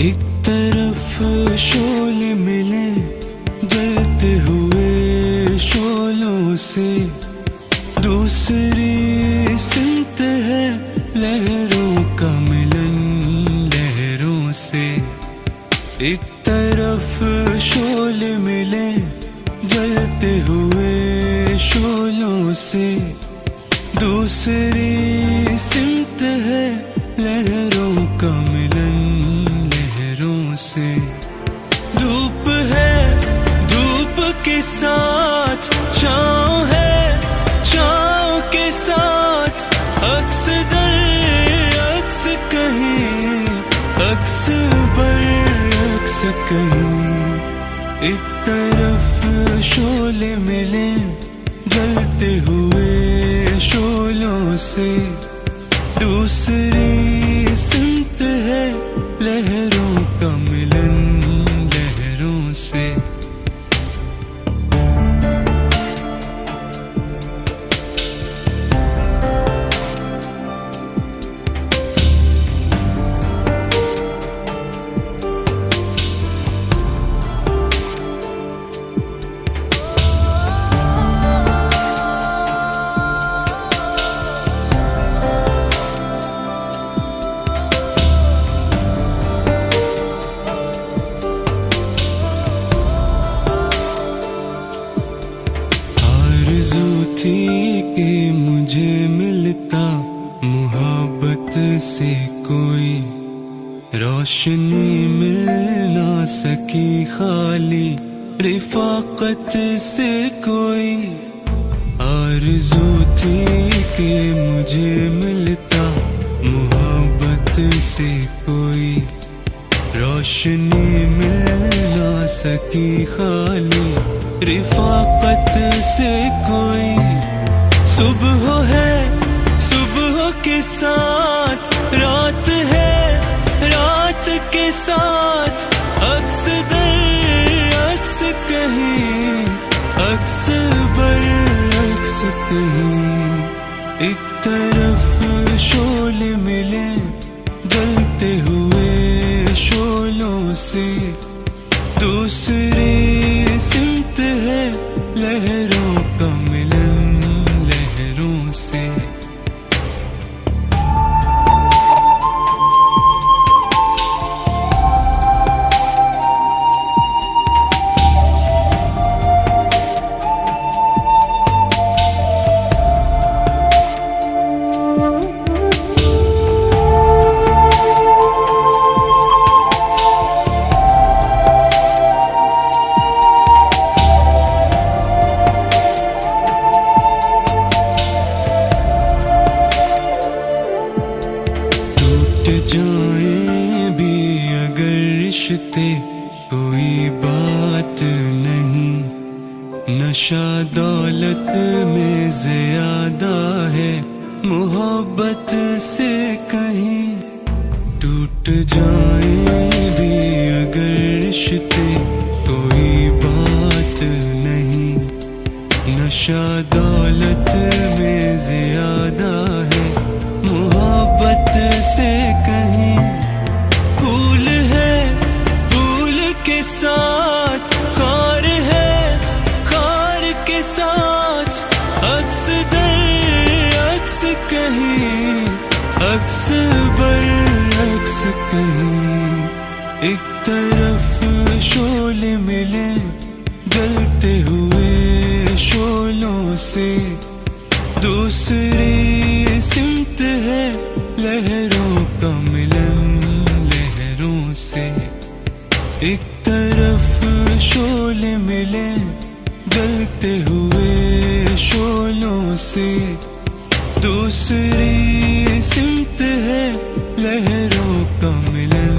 एक तरफ़ शोले मिले जलते हुए शोलों से। दूसरी सिमत है लहरों का मिलन लहरों से। एक तरफ़ शोले मिले, जलते हुए शोलों से। दूसरी सिमत है लहरों का मिलन साथ, छाँव है, छाँव के साथ। अक्स दर, अक्स कहीं, अक्स बर अक्स कहीं। एक तरफ़ शोले मिले, जलते हुए शोलों से। दूसरी से कोई रोशनी मिल ना सकी खाली। रिफाकत से कोई आरज़ू थी कि मुझे मिलता। मोहब्बत से कोई रोशनी मिल ना सकी खाली। रिफाकत से कोई सुबह है, सुबह के साथ रात है, रात के साथ। अक्स दर, अक्स कहीं, अक्स बर, अक्स कहीं। एक तरफ़ शोले मिले, जलते हुए शोलों से। दूसरी नशा दौलत में ज़्यादा है, मोहब्बत से कहीं टूट जाए भी अगर रिश्ते, कोई बात नहीं। नशा दौलत अक्स बर अक्स कहीं एक तरफ़ शोले मिले जलते हुए शोलों से, दूसरी सिमत है लहरों का मिलन लहरों से। एक तरफ़ शोले मिले जलते हुए शोलों से, दूसरी सिमत लहरों का मिलन